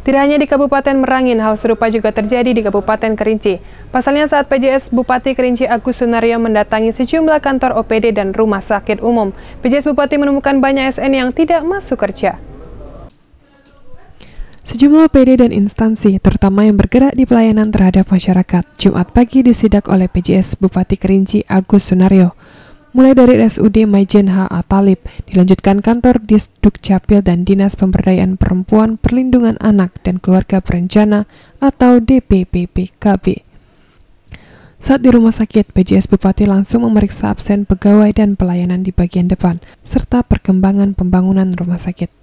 Tidak hanya di Kabupaten Merangin, hal serupa juga terjadi di Kabupaten Kerinci. Pasalnya saat PJS Bupati Kerinci Agus Sunario mendatangi sejumlah kantor OPD dan rumah sakit umum, PJS Bupati menemukan banyak SN yang tidak masuk kerja. Sejumlah OPD dan instansi, terutama yang bergerak di pelayanan terhadap masyarakat, Jumat pagi disidak oleh PJS Bupati Kerinci Agus Sunario mulai dari RSUD Maijen H. A. Dilanjutkan kantor Disduk Capil dan Dinas Pemberdayaan Perempuan Perlindungan Anak dan Keluarga Berencana atau DPPPKB. Saat di rumah sakit, PJS Bupati langsung memeriksa absen pegawai dan pelayanan di bagian depan, serta perkembangan pembangunan rumah sakit.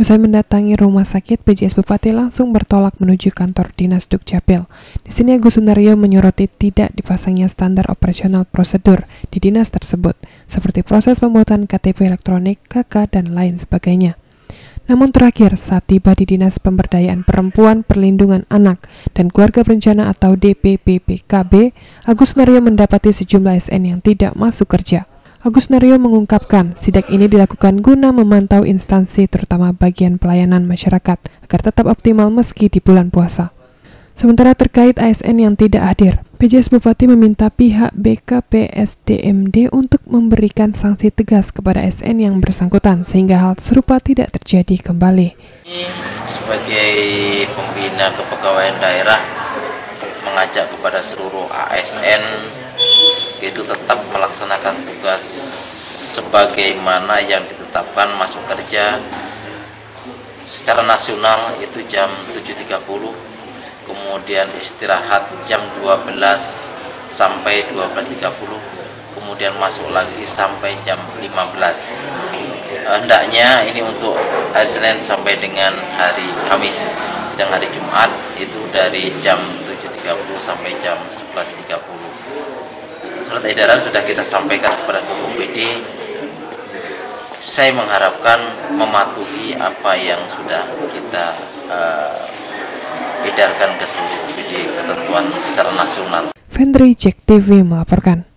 Usai mendatangi rumah sakit, PJS Bupati langsung bertolak menuju kantor Dinas Dukcapil. Di sini Agus Sunaryo menyoroti tidak dipasangnya standar operasional prosedur di dinas tersebut, seperti proses pembuatan KTP elektronik, KK, dan lain sebagainya. Namun terakhir, saat tiba di Dinas Pemberdayaan Perempuan Perlindungan Anak dan Keluarga Berencana atau DPPPKB, Agus Sunaryo mendapati sejumlah SN yang tidak masuk kerja. Agus Nario mengungkapkan, sidak ini dilakukan guna memantau instansi terutama bagian pelayanan masyarakat agar tetap optimal meski di bulan puasa. Sementara terkait ASN yang tidak hadir, PJS Bupati meminta pihak BKPSDMD untuk memberikan sanksi tegas kepada ASN yang bersangkutan sehingga hal serupa tidak terjadi kembali. Sebagai pembina kepegawaian daerah mengajak kepada seluruh ASN itu tetap melaksanakan tugas sebagaimana yang ditetapkan masuk kerja secara nasional itu jam 7.30 kemudian istirahat jam 12 sampai 12.30 kemudian masuk lagi sampai jam 15 hendaknya ini untuk hari Senin sampai dengan hari Kamis sedang hari Jumat itu dari jam 7.30 sampai jam 11.30 surat edaran sudah kita sampaikan kepada seluruh PD saya mengharapkan mematuhi apa yang sudah kita uh, edarkan ke seluruh PD ketentuan secara nasional. Vendri Jack TV melaporkan.